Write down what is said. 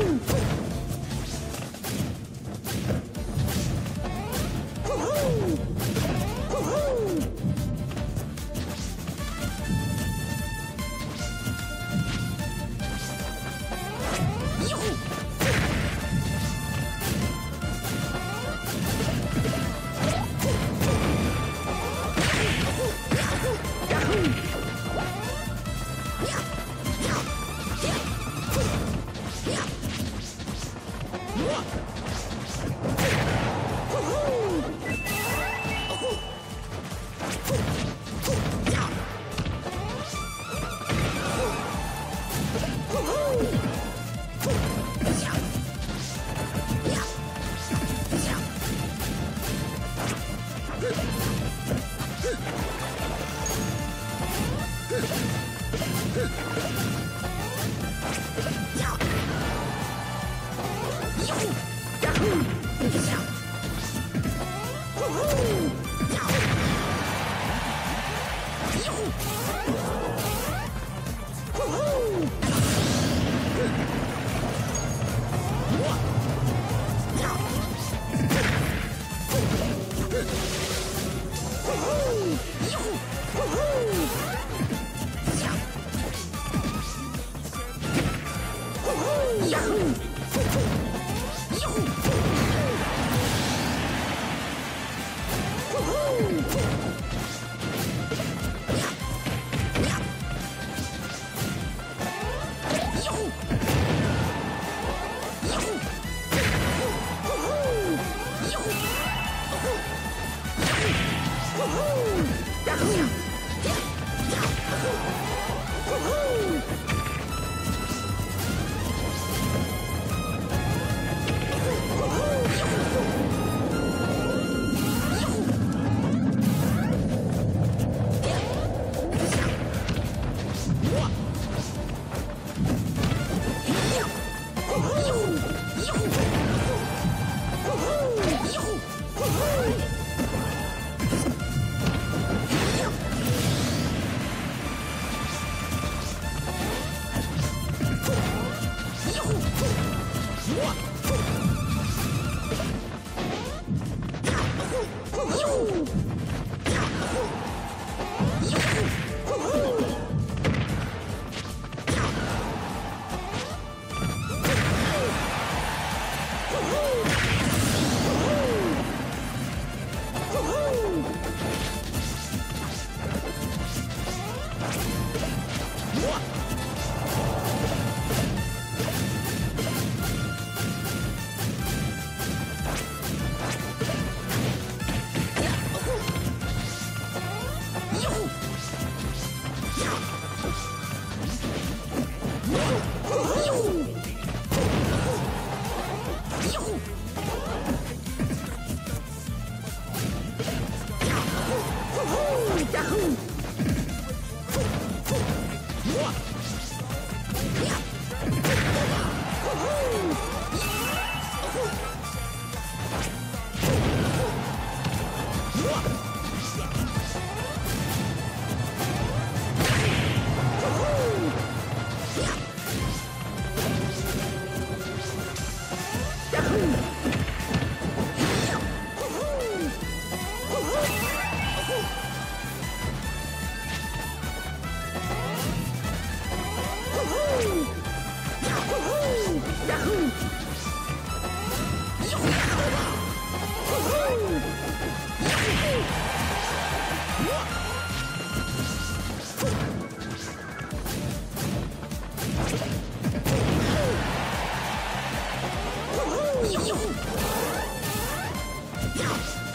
Ooh. What? Yahoo! Thanks.